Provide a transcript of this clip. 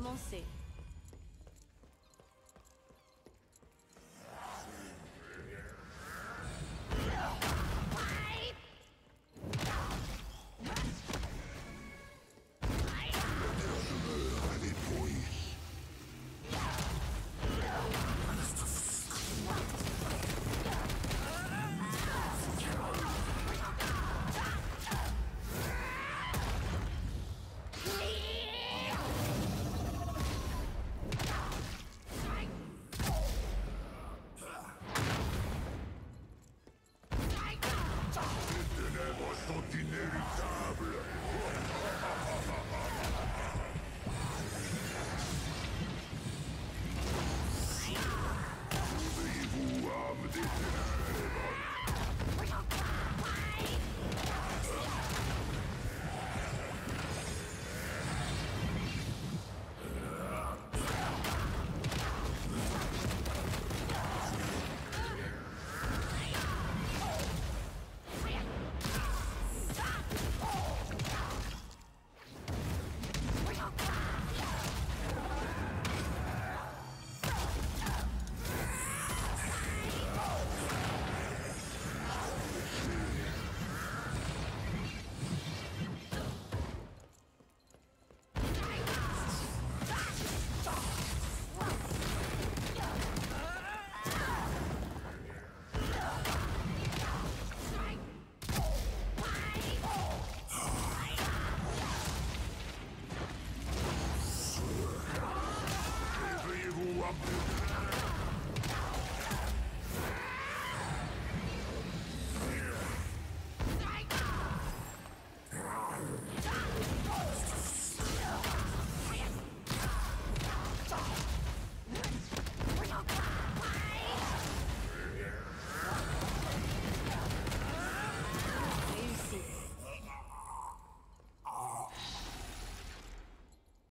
Eu não sei. Ténèbres